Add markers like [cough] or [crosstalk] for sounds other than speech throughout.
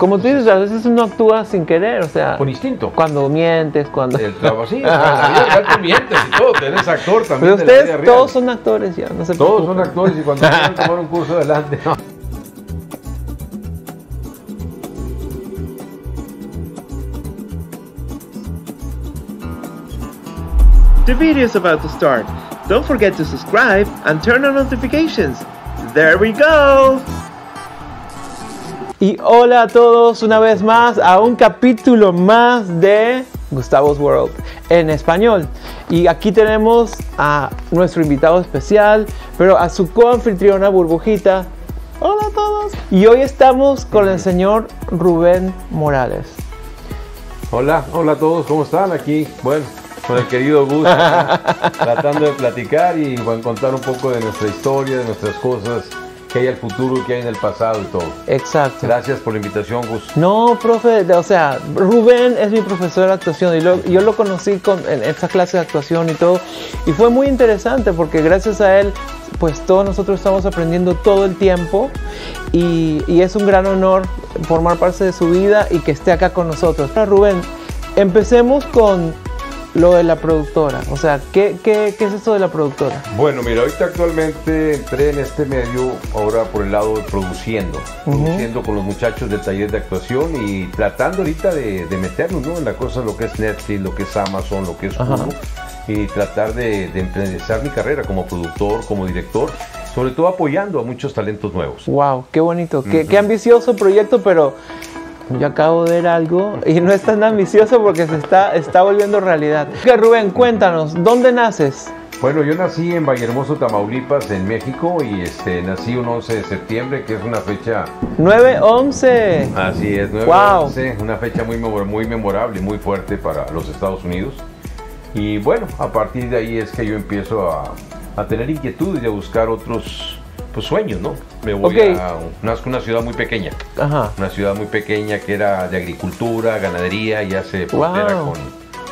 Como tú dices, a veces uno actúa sin querer, o sea, Con instinto. cuando mientes, cuando... El trabajo, sí, [laughs] tú mientes y todo, tú eres actor también. Pero de la vida ustedes real. todos son actores ya, no se Todos preocupen. son actores y cuando quieren tomar un curso adelante, no. The video is about to start. Don't forget to subscribe and turn on notifications. There we go! Y hola a todos una vez más a un capítulo más de Gustavo's World en español. Y aquí tenemos a nuestro invitado especial, pero a su coanfitriona Burbujita. Hola a todos. Y hoy estamos con el señor Rubén Morales. Hola, hola a todos, ¿cómo están? Aquí, bueno, con el querido Gus, [laughs] tratando de platicar y bueno, contar un poco de nuestra historia, de nuestras cosas, que hay al futuro, que hay en el pasado y todo. Exacto. Gracias por la invitación, Gus. No, profe, o sea, Rubén es mi profesor de actuación y lo- yo lo conocí con, en esta clase de actuación y todo. Y fue muy interesante porque gracias a él, pues todos nosotros estamos aprendiendo todo el tiempo y, y es un gran honor formar parte de su vida y que esté acá con nosotros. Ahora, Rubén, empecemos con lo de la productora. O sea, ¿qué, qué, qué es esto de la productora? Bueno, mira, ahorita actualmente entré en este medio ahora por el lado de produciendo, produciendo con los muchachos del taller de actuación y tratando ahorita de, de meternos ¿no? en la cosa, lo que es Netflix, lo que es Amazon, lo que es. Hulu y tratar de, de empezar mi carrera como productor, como director, sobre todo apoyando a muchos talentos nuevos. Wow, qué bonito, qué, qué ambicioso proyecto, pero yo acabo de ver algo y no es tan ambicioso porque se está, está volviendo realidad. Que Rubén, cuéntanos, ¿dónde naces? Bueno, yo nací en Vallehermoso, Tamaulipas, en México, y este, nací un 11 de septiembre, que es una fecha 9-11. Así es, 9 Wow. 11, una fecha muy, muy memorable y muy fuerte para los Estados Unidos. Y bueno, a partir de ahí es que yo empiezo a, a tener inquietudes y a buscar otros pues, sueños, ¿no? Me voy Ok. a una ciudad muy pequeña, Ajá. una ciudad muy pequeña que era de agricultura, ganadería y hace frontera Wow. con,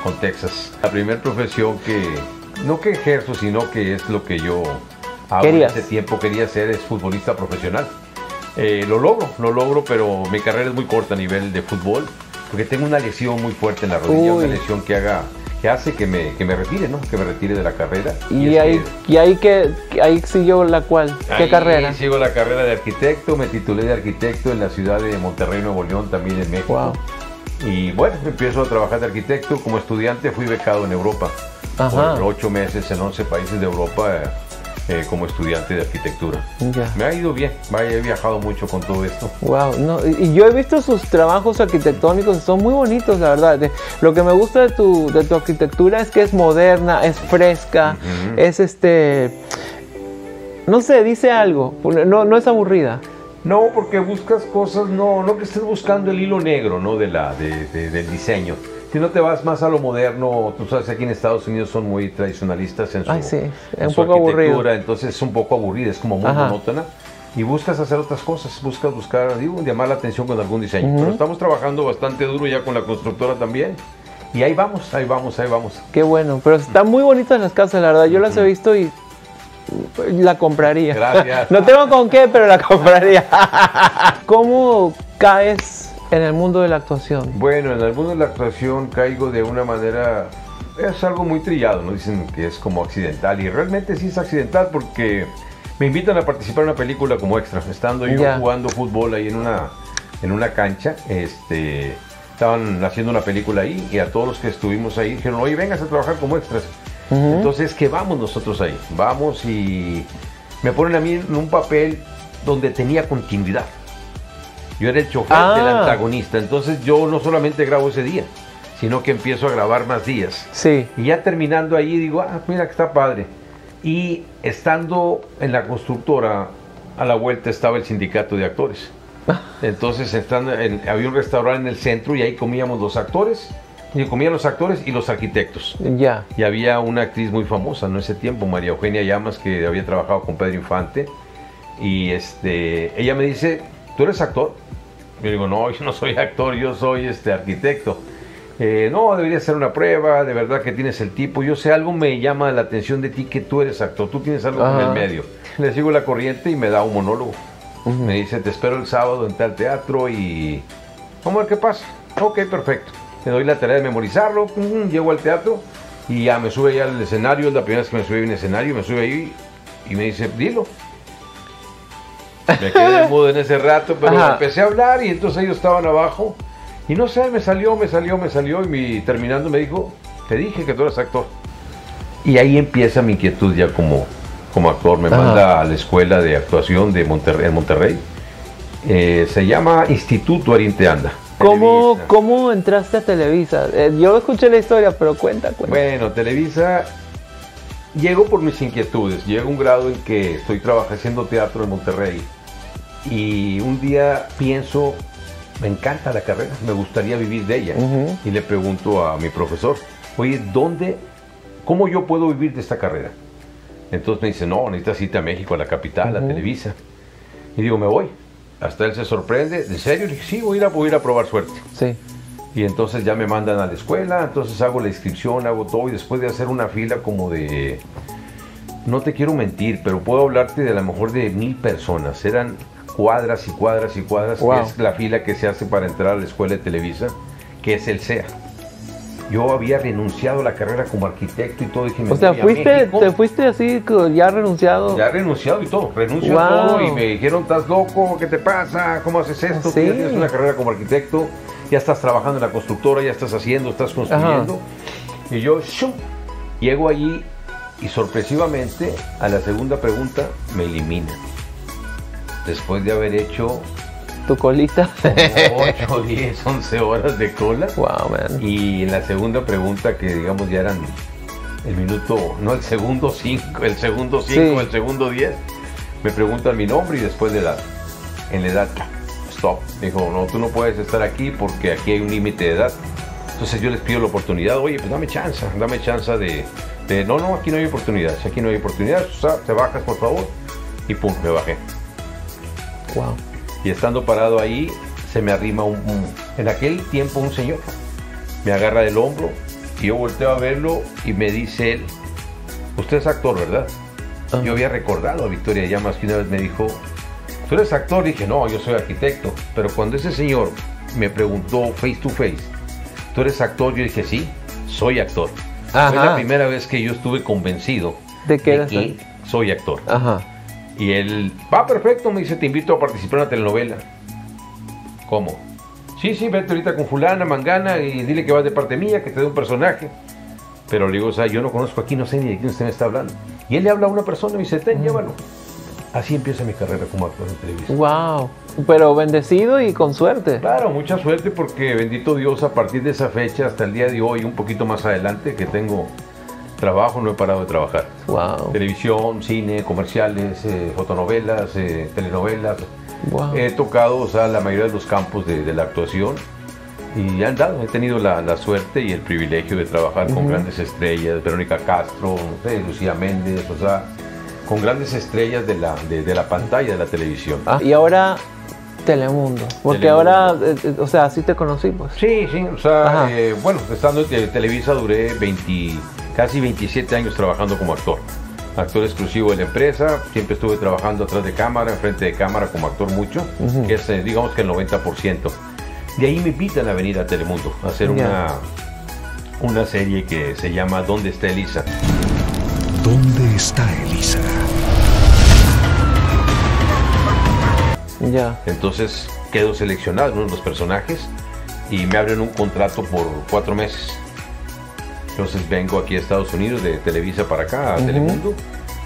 con Texas. La primera profesión que, no que ejerzo, sino que es lo que yo hago en ese tiempo quería ser es futbolista profesional. Eh, lo logro, lo logro, pero mi carrera es muy corta a nivel de fútbol, porque tengo una lesión muy fuerte en la rodilla, Uy. una lesión que haga, que hace que me, que me retire, ¿no? Que me retire de la carrera. Y, es ahí, que- y ahí que ahí siguió la cual, ¿qué ahí carrera? Sigo la carrera de arquitecto, me titulé de arquitecto en la ciudad de Monterrey, Nuevo León, también en México. Wow. Y bueno, empiezo a trabajar de arquitecto. Como estudiante fui becado en Europa. Ajá. Por ocho meses en 11 países de Europa eh, como estudiante de arquitectura. Ya. Me ha ido bien, he viajado mucho con todo esto. Wow, no, y yo he visto sus trabajos arquitectónicos, son muy bonitos, la verdad. De- lo que me gusta de tu, de tu arquitectura es que es moderna, es fresca, es este, no sé, dice algo, no, no es aburrida. No, porque buscas cosas, no, no que estés buscando el hilo negro, ¿no? De la, de- de- del diseño. Si no te vas más a lo moderno, tú sabes, aquí en Estados Unidos son muy tradicionalistas en su, Ay, sí, es en un su poco aburrido. arquitectura, entonces es un poco aburrida, es como muy Ajá. monótona. Y buscas hacer otras cosas, buscas buscar, digo, llamar la atención con algún diseño. Pero estamos trabajando bastante duro ya con la constructora también. Y ahí vamos, ahí vamos, ahí vamos. Qué bueno, pero están muy bonitas las casas, la verdad. Yo las he visto y la compraría. Gracias. [laughs] No tengo con qué, pero la compraría. [laughs] ¿Cómo caes en el mundo de la actuación? Bueno, en el mundo de la actuación caigo de una manera, es algo muy trillado, ¿no? Dicen que es como accidental y realmente sí es accidental porque me invitan a participar en una película como extra, estando yo Ya. jugando fútbol ahí en una, en una cancha, este, estaban haciendo una película ahí y a todos los que estuvimos ahí dijeron, oye, vengas a trabajar como extras. Entonces, que vamos nosotros ahí, vamos y me ponen a mí en un papel donde tenía continuidad. Yo era el chofer Ah. del antagonista, entonces yo no solamente grabo ese día, sino que empiezo a grabar más días. Sí. Y ya terminando ahí digo, ah, mira que está padre. Y estando en la constructora, a la vuelta estaba el sindicato de actores. [laughs] Entonces estando en- había un restaurante en el centro y ahí comíamos los actores, y comían los actores y los arquitectos. Ya. Y había una actriz muy famosa en ese tiempo, María Eugenia Llamas, que había trabajado con Pedro Infante. Y este, ella me dice, ¿tú eres actor? Yo digo, no, [laughs] yo no soy actor, yo soy este arquitecto. "Eh, no, debería ser una prueba, de verdad que tienes el tipo. Yo sé, algo me llama la atención de ti que tú eres actor, tú tienes algo en el medio. Le sigo la corriente y me da un monólogo. Me dice, te espero el sábado en tal teatro y vamos a ver qué pasa. Ok, perfecto. Le doy la tarea de memorizarlo, llego al teatro y ya me sube ya al escenario, es la primera vez que me sube a un escenario, me sube ahí y me dice, dilo. Me quedé mudo en ese rato, pero Ajá. empecé a hablar y entonces ellos estaban abajo y no sé, me salió, me salió, me salió y mi- terminando me dijo, te dije que tú eras actor. Y ahí empieza mi inquietud ya como, como actor. Me Ajá. manda a la escuela de actuación de Monterrey, en Monterrey. Eh, se llama Instituto Oriente Anda. ¿Cómo, Televisa. ¿Cómo entraste a Televisa? Eh, yo escuché la historia, pero cuenta, cuenta. Bueno, Televisa llego por mis inquietudes. Llega un grado en que estoy trabajando haciendo teatro en Monterrey y un día pienso, me encanta la carrera, me gustaría vivir de ella. Y le pregunto a mi profesor, oye, ¿dónde, cómo yo puedo vivir de esta carrera? Entonces me dice, no, necesitas irte a México, a la capital, a. Televisa. Y digo, me voy. Hasta él se sorprende, ¿de serio? Le dije, sí, voy a ir a, voy a, ir a probar suerte. Sí. Y entonces ya me mandan a la escuela, entonces hago la inscripción, hago todo y después de hacer una fila como de, no te quiero mentir, pero puedo hablarte de a lo mejor de mil personas. Eran cuadras y cuadras y cuadras, Wow. que es la fila que se hace para entrar a la escuela de Televisa, que es el SEA. Yo había renunciado a la carrera como arquitecto y todo. Dije, O sea, fuiste, te fuiste así, ya renunciado. Ya renunciado y todo, renuncio a todo y me dijeron, estás loco, ¿qué te pasa? ¿Cómo haces esto? Tú Sí. ya tienes una carrera como arquitecto, ya estás trabajando en la constructora, ya estás haciendo, estás construyendo. Y yo, ¡shum! llego allí y sorpresivamente a la segunda pregunta me eliminan. Después de haber hecho Tu colita. como 8, 10, 11 horas de cola. wow, man. Y en la segunda pregunta, que digamos ya eran el minuto, no el segundo 5, el segundo 5, Sí. el segundo 10, me preguntan mi nombre y después de edad. En la edad, stop. Dijo, no, tú no puedes estar aquí porque aquí hay un límite de edad. Entonces yo les pido la oportunidad, oye, pues dame chance, dame chance de, de, no, no, aquí no hay oportunidad, si aquí no hay oportunidad, o sea, te bajas por favor. Y pum, me bajé. Wow. Y estando parado ahí, se me arrima un, un- en aquel tiempo un señor. Me agarra del hombro y yo volteo a verlo y me dice él, usted es actor, ¿verdad? Ajá. Yo había recordado a Victoria Llamas que una vez me dijo, tú eres actor, dije, no, yo soy arquitecto. Pero cuando ese señor me preguntó face to face, tú eres actor, yo dije, sí, soy actor. Fue la primera vez que yo estuve convencido ¿De qué eras que soy actor. Ajá. Y él, va perfecto, me dice, te invito a participar en una telenovela. ¿Cómo? Sí, sí, vete ahorita con fulana, mangana y dile que vas de parte mía, que te dé un personaje. Pero le digo, o sea, yo no conozco aquí, no sé ni de quién usted me está hablando. Y él le habla a una persona y me dice, ten, llévalo. Así empieza mi carrera como actor en televisión. Wow. Pero bendecido y con suerte. Claro, mucha suerte porque bendito Dios, a partir de esa fecha hasta el día de hoy, un poquito más adelante, que tengo trabajo, no he parado de trabajar. Wow. Televisión, cine, comerciales, eh, fotonovelas, eh, telenovelas. Wow. He tocado o sea, la mayoría de los campos de, de la actuación y he andado, he tenido la, la suerte y el privilegio de trabajar con grandes estrellas, Verónica Castro, Lucía Méndez, o sea, con grandes estrellas de la, de, de la pantalla de la televisión. Ah, y ahora Telemundo. Porque Telemundo. ahora, eh, eh, o sea, así te conocí, pues. Sí, sí, o sea, eh, bueno, estando en Te- Televisa duré 20, casi 27 años trabajando como actor. Actor exclusivo de la empresa, siempre estuve trabajando atrás de cámara, enfrente de cámara como actor mucho, que es eh, digamos que el 90%. De ahí me invitan a venir a Telemundo a hacer una, una serie que se llama ¿Dónde está Elisa? ¿Dónde está Elisa? Ya. Entonces quedo seleccionado en uno de los personajes y me abren un contrato por cuatro meses. Entonces vengo aquí a Estados Unidos de Televisa para acá, a. Telemundo,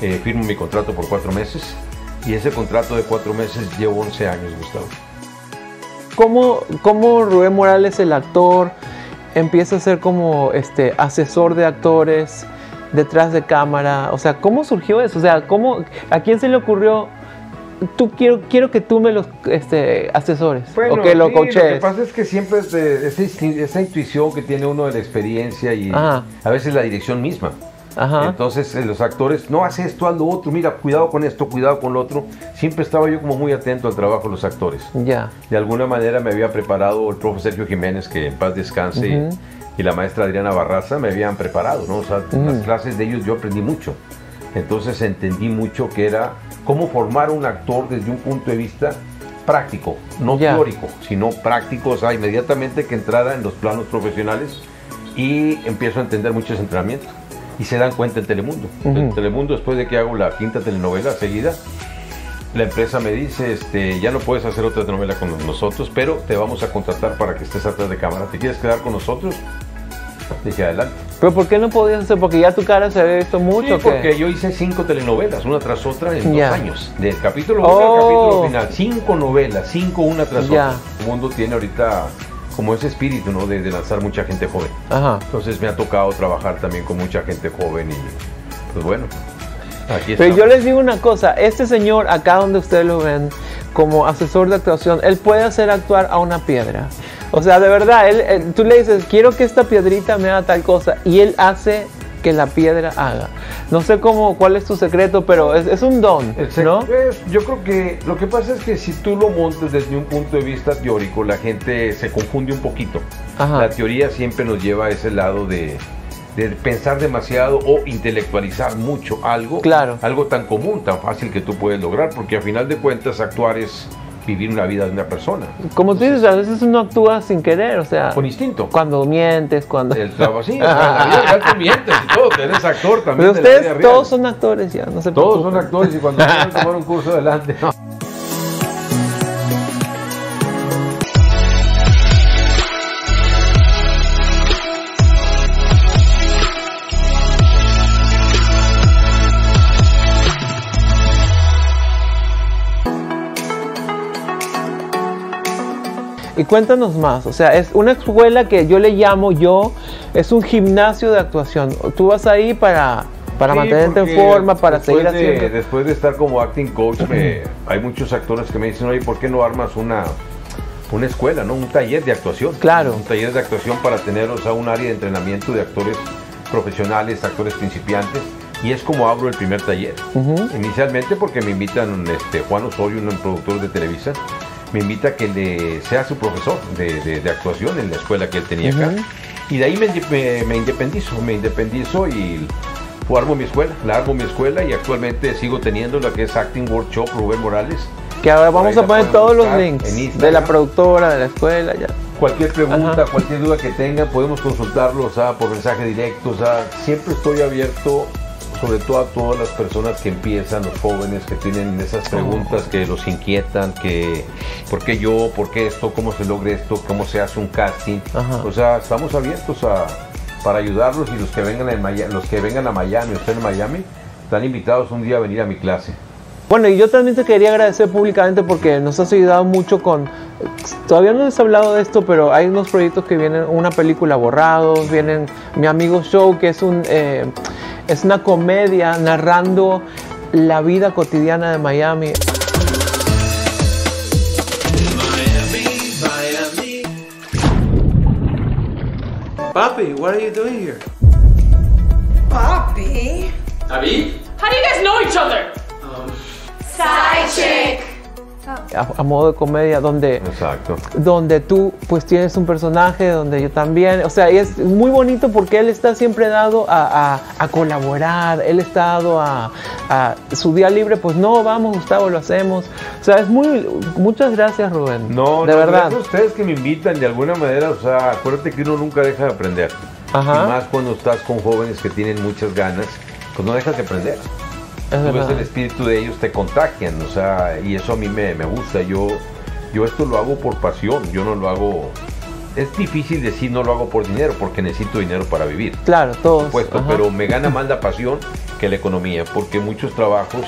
eh, firmo mi contrato por cuatro meses y ese contrato de cuatro meses llevo 11 años, Gustavo. ¿Cómo, cómo Rubén Morales, el actor, empieza a ser como este asesor de actores detrás de cámara? O sea, ¿cómo surgió eso? O sea, ¿cómo, ¿a quién se le ocurrió? Tú quiero, quiero que tú me los este, asesores o que lo sí, Lo que coaches. pasa es que siempre es de- esa, intuición que tiene uno de la experiencia y Ajá. a veces la dirección misma. Ajá. Entonces eh, los actores, no haz esto, haz lo otro, mira, cuidado con esto, cuidado con lo otro. Siempre estaba yo como muy atento al trabajo de los actores. Ya. De alguna manera me había preparado el profe Sergio Jiménez, que en paz descanse, Ujú. y la maestra Adriana Barraza me habían preparado, ¿no? O sea, las Ujú. clases de ellos yo aprendí mucho. Entonces entendí mucho que era cómo formar un actor desde un punto de vista práctico, no teórico, sino práctico, o sea, inmediatamente que entrara en los planos profesionales y empiezo a entender muchos entrenamientos. Y se dan cuenta en Telemundo. En. Telemundo, después de que hago la quinta telenovela seguida, la empresa me dice, este, ya no puedes hacer otra telenovela con nosotros, pero te vamos a contratar para que estés atrás de cámara. ¿Te quieres quedar con nosotros? Dije, adelante. Pero ¿por qué no podías hacer? Porque ya tu cara se había visto mucho. Sí, ¿o qué? porque yo hice cinco telenovelas, una tras otra, en Ya. dos años. Del capítulo 1 Oh. al capítulo final. Cinco novelas, cinco una tras Ya. otra. El mundo tiene ahorita como ese espíritu, ¿no? De, de lanzar mucha gente joven. Ajá. Entonces me ha tocado trabajar también con mucha gente joven y pues bueno, aquí Pero yo les digo una cosa, este señor acá donde ustedes lo ven como asesor de actuación, él puede hacer actuar a una piedra. O sea, de verdad, él, él- tú le dices, quiero que esta piedrita me haga tal cosa y él hace que la piedra haga. No sé cómo, cuál es tu secreto, pero es, es un don, ¿no? pues, yo creo que lo que pasa es que si tú lo montes desde un punto de vista teórico, la gente se confunde un poquito. Ajá. La teoría siempre nos lleva a ese lado de, de pensar demasiado o intelectualizar mucho algo, Claro. algo tan común, tan fácil que tú puedes lograr, porque a final de cuentas actuar es vivir una vida de una persona, Como tú dices, a veces uno actúa sin querer, o sea, con instinto. cuando mientes, cuando... El trabajo, sí, o sea, [laughs] en la vida real tú mientes y todo, eres actor también. Pero de la vida ustedes real. todos son actores ya, no se Todos son actores y cuando [laughs] quieran tomar un curso adelante. no. Y cuéntanos más, o sea, es una escuela que yo le llamo yo, es un gimnasio de actuación. Tú vas ahí para, para Sí, mantenerte en forma, para seguir de- haciendo... Después de estar como acting coach, me- hay muchos actores que me dicen, oye, ¿por qué no armas una, una escuela, no? un taller de actuación? Claro. Un taller de actuación para tener, o sea, un área de entrenamiento de actores profesionales, actores principiantes. Y es como abro el primer taller. Inicialmente porque me invitan, este, Juan Osorio, un productor de Televisa, me invita a que le sea su profesor de, de- de actuación en la escuela que él tenía acá. Y de ahí me, me- me independizo, me independizo y pues, armo mi escuela, la armo mi escuela y actualmente sigo teniendo la que es Acting Workshop Rubén Morales. Que ahora vamos a poner todos los links de la productora, de la escuela, ya. Cualquier pregunta, Ajá. cualquier duda que tengan, podemos consultarlo, o sea, por mensaje directo, o sea, siempre estoy abierto, sobre todo a todas las personas que empiezan, los jóvenes que tienen esas preguntas que los inquietan, que ¿por qué yo? ¿Por qué esto? ¿Cómo se logra esto? ¿Cómo se hace un casting? Ajá. O sea, estamos abiertos a, para ayudarlos y los que vengan Miami, los que vengan a Miami, estén en Miami, están invitados un día a venir a mi clase. Bueno, y yo también te quería agradecer públicamente porque nos has ayudado mucho con... Todavía no les he hablado de esto, pero hay unos proyectos que vienen, una película Borrados, vienen Mi Amigo Show, que es, un, eh, es una comedia narrando la vida cotidiana de Miami. Papi, what are you doing here? Bobby. Abby? How do you guys know each other? Side chick. A, a modo de comedia, donde Exacto. donde tú pues tienes un personaje, donde yo también, o sea, y es muy bonito porque él está siempre dado a, a- a colaborar, él está dado a, a su día libre, pues no, vamos Gustavo, lo hacemos, o sea, es muy, muchas gracias Rubén, No, de no, verdad, gracias a ustedes que me invitan de alguna manera, o sea, acuérdate que uno nunca deja de aprender. Ajá. Y más cuando estás con jóvenes que tienen muchas ganas, pues no dejas de aprender. Es Tú ves el espíritu de ellos, te contagian, o sea, y eso a mí me, me gusta. Yo, yo esto lo hago por pasión, yo no lo hago. Es difícil decir no lo hago por dinero, porque necesito dinero para vivir. Claro, todos. Por supuesto, ajá. pero me gana más la pasión que la economía, porque muchos trabajos,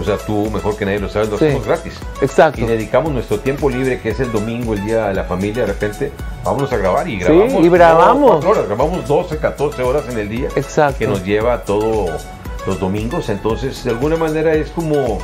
o sea, tú mejor que nadie lo sabes, lo Sí. hacemos gratis. Exacto. Y dedicamos nuestro tiempo libre, que es el domingo, el día de la familia, de repente, vámonos a grabar y grabamos. y grabamos. horas, grabamos 12, 14 horas en el día. Exacto. Que nos lleva todo los domingos. Entonces, de alguna manera es como,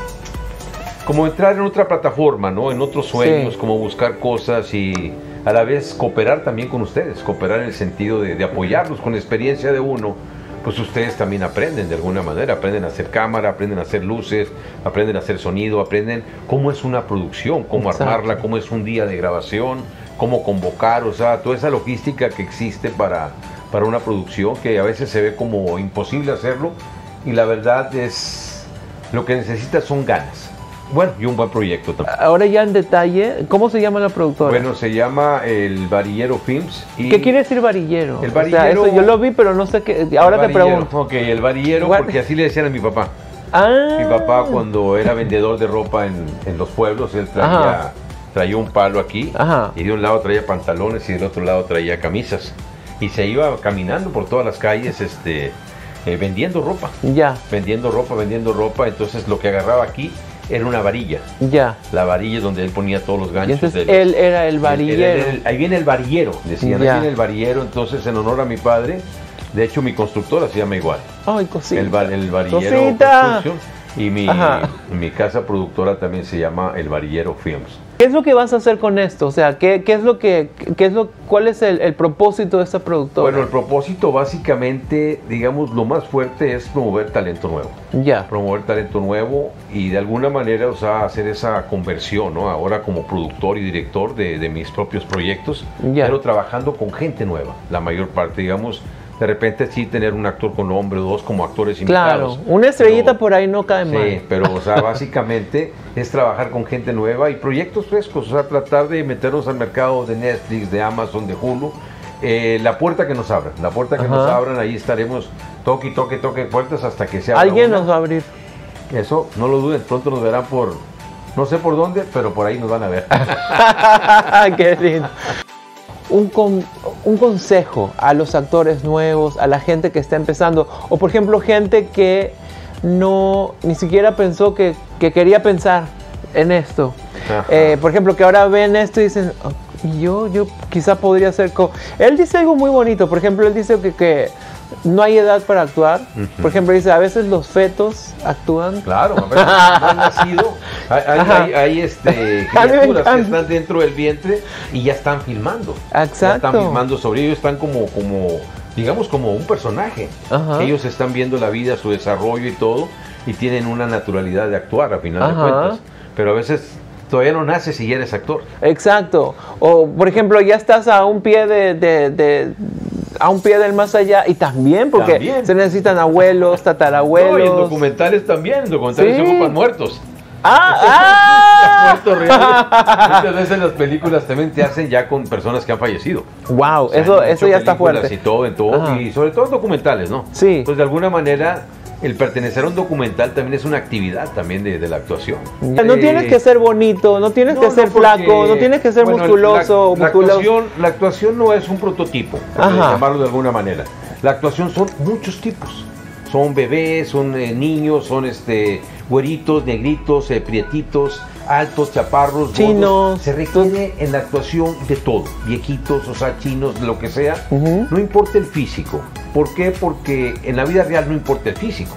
como entrar en otra plataforma, ¿no? En otros sueños, Sí. como buscar cosas y a la vez cooperar también con ustedes. Cooperar en el sentido de, de apoyarlos con la experiencia de uno. Pues ustedes también aprenden de alguna manera, aprenden a hacer cámara, aprenden a hacer luces, aprenden a hacer sonido, aprenden cómo es una producción, cómo Exacto. armarla, cómo es un día de grabación, cómo convocar, o sea, toda esa logística que existe para, para una producción que a veces se ve como imposible hacerlo y la verdad es lo que necesitas son ganas. Bueno, y un buen proyecto también. Ahora ya en detalle, ¿cómo se llama la productora? Bueno, se llama el Varillero Films. Y ¿Qué quiere decir varillero? El O sea, varillero- eso yo lo vi, pero no sé qué. Ahora te pregunto. Ok, el varillero, What? porque así le decían a mi papá. Ah, Mi papá cuando era vendedor de ropa en, en los pueblos, él traía, Ajá. traía un palo aquí Ajá. y de un lado traía pantalones y del otro lado traía camisas. Y se iba caminando por todas las calles este, eh, vendiendo ropa, Ya, vendiendo ropa, vendiendo ropa. Entonces lo que agarraba aquí era una varilla. ya. La varilla donde él ponía todos los Y ganchos. entonces del- él era el varillero. ahí viene el varillero, decían, Ya. ahí viene el varillero. Entonces en honor a mi padre, de hecho mi constructora se llama igual. Ay, cosita. El, el varillero Cosita. Construction. Y mi, mi casa productora también se llama El Varillero Films. ¿Qué es lo que vas a hacer con esto? O sea, ¿qué, qué es lo que, qué es lo, cuál es el, el propósito de esta productora? Bueno, el propósito básicamente, digamos, lo más fuerte es promover talento nuevo. ya, Promover talento nuevo y de alguna manera, o sea, hacer esa conversión, ¿no? Ahora como productor y director de, de mis propios proyectos, Ya. pero trabajando con gente nueva, la mayor parte, digamos. De repente sí tener un actor con nombre o dos como actores claro. invitados. Una estrellita pero- por ahí no cae Sí, mal. pero o sea, [laughs] básicamente es trabajar con gente nueva y proyectos frescos, o sea, tratar de meternos al mercado de Netflix, de Amazon, de Hulu. Eh, la puerta que nos abran, la puerta que Ajá. nos abran, ahí estaremos toque, toque, toque puertas hasta que se abra Alguien una. nos va a abrir. Eso, no lo duden, pronto nos verán por, no sé por dónde, pero por ahí nos van a ver. [laughs] Qué lindo. Un, con- un consejo a los actores nuevos, a la gente que está empezando, o por ejemplo gente que no ni siquiera pensó que, que quería pensar en esto. Eh, por ejemplo, que ahora ven esto y dicen, "Oh, yo, yo quizá podría ser... co-". Él dice algo muy bonito, por ejemplo, él dice que, que no hay edad para actuar. Por ejemplo, dice, a veces los fetos actúan. Claro, a ver, no han nacido. Hay, hay- hay- este, [laughs] criaturas que están dentro del vientre y ya están filmando. Ya Exacto. están filmando sobre ellos, están como, como, digamos, como un personaje. Ajá. Ellos están viendo la vida, su desarrollo y todo, y tienen una naturalidad de actuar a final Ajá. de cuentas. Pero a veces todavía no naces y ya eres actor. Exacto. O por ejemplo, ya estás a un pie de, de- de- a un pie del más allá y también porque También. se necesitan abuelos, tatarabuelos. No, y en documentales también, en documentales Sí. se ocupan muertos. ah, [laughs] Muertos reales. Muchas veces las películas también te hacen ya con personas que han fallecido. Wow, O sea, eso, eso ya está fuerte. Y todo, en todo, Ajá. y sobre todo en documentales, ¿no? Sí. Pues de alguna manera, el pertenecer a un documental también es una actividad también de, de la actuación. No Eh, tienes que ser bonito, no tienes no, que no, ser porque, flaco, no tienes que ser bueno, musculoso la, la musculoso. actuación, la actuación no es un prototipo, por llamarlo de alguna manera. La actuación son muchos tipos. Son bebés, son eh, niños, son este güeritos, negritos, eh, prietitos, altos, chaparros, gordos. Chinos. Se requiere en la actuación de todo, viejitos, o sea, chinos, lo que sea. No importa el físico. ¿Por qué? Porque en la vida real no importa el físico.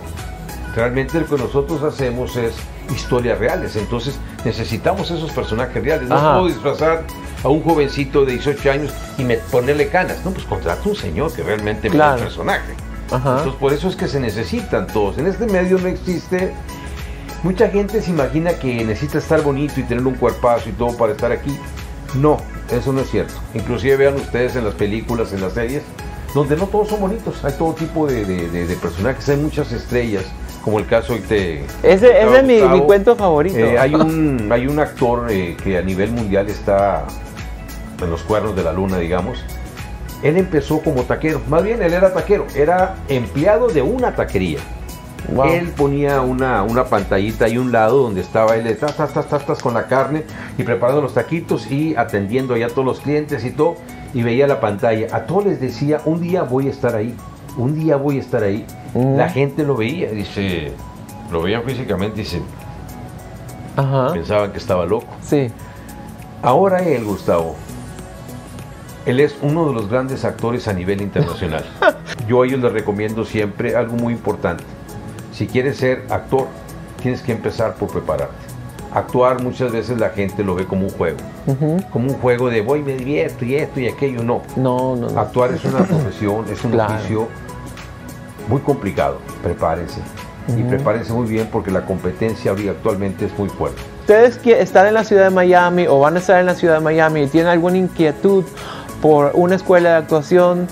Realmente lo que nosotros hacemos es historias reales. Entonces necesitamos esos personajes reales. No Ajá. puedo disfrazar a un jovencito de 18 años y me- ponerle canas. No, pues contrata un señor que realmente me Claro. el personaje. Ajá. Entonces por eso es que se necesitan todos. En este medio no existe... Mucha gente se imagina que necesita estar bonito y tener un cuerpazo y todo para estar aquí. No, eso no es cierto. Inclusive vean ustedes en las películas, en las series, donde no todos son bonitos. Hay todo tipo de, de- de- de personajes, hay muchas estrellas, como el caso te... Ese, ese es mi cuento favorito. Eh, hay, un, hay un actor eh, que a nivel mundial está en los cuernos de la luna, digamos. Él empezó como taquero, más bien él era taquero, era empleado de una taquería. Wow. Él ponía una, una pantallita ahí un lado donde estaba él, tas, tas, tas, con la carne y preparando los taquitos y atendiendo ya a todos los clientes y todo. Y veía la pantalla. A todos les decía, un día voy a estar ahí, un día voy a estar ahí. Mm. La gente lo veía, dice, lo veían físicamente y dice, Ajá. pensaban que estaba loco. Sí. Ahora él, Gustavo, él es uno de los grandes actores a nivel internacional. [laughs] Yo a ellos les recomiendo siempre algo muy importante. Si quieres ser actor, tienes que empezar por prepararte. Actuar muchas veces la gente lo ve como un juego, como un juego de voy, me divierto y esto y aquello. No, No, no, no. actuar es una [laughs] profesión, es un Claro. oficio muy complicado. Prepárense. Y prepárense muy bien porque la competencia actualmente es muy fuerte. ustedes que están en la ciudad de Miami o van a estar en la ciudad de Miami y tienen alguna inquietud por una escuela de actuación,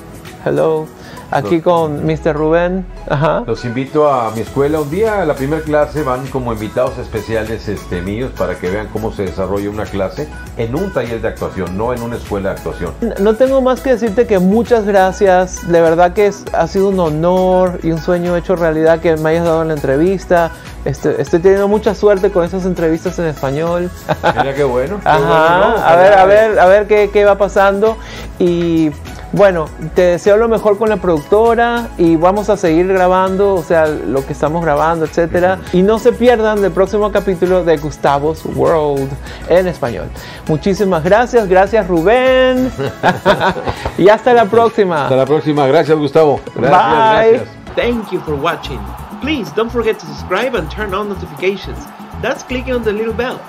hello, aquí con Mr. Rubén. Ajá. Los invito a mi escuela un día, a la primera clase van como invitados especiales este, míos para que vean cómo se desarrolla una clase en un taller de actuación, no en una escuela de actuación. No tengo más que decirte que muchas gracias, de verdad que es, ha sido un honor y un sueño hecho realidad que me hayas dado la entrevista. Este, estoy teniendo mucha suerte con esas entrevistas en español. Mira qué bueno. qué Ajá, bueno, ¿no? a ver, a ver, a ver qué, qué va pasando. Y bueno, te deseo lo mejor con la productora y vamos a seguir grabando, o sea, lo que estamos grabando, etcétera. Y no se pierdan el próximo capítulo de Gustavos World en español. Muchísimas gracias, gracias Rubén. [laughs] [laughs] y hasta la próxima. Hasta la próxima. Gracias, Gustavo. Gracias, Bye. gracias. Thank you for watching. Please don't forget to subscribe and turn on notifications. That's clicking on the little bell.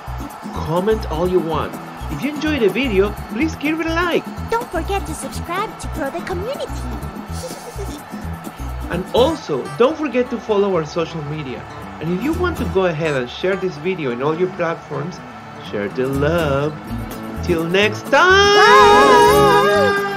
Comment all you want. If you enjoyed the video, please give it a like. Don't forget to subscribe to grow the community. And also, don't forget to follow our social media. And if you want to go ahead and share this video in all your platforms, share the love. Till next time! Bye.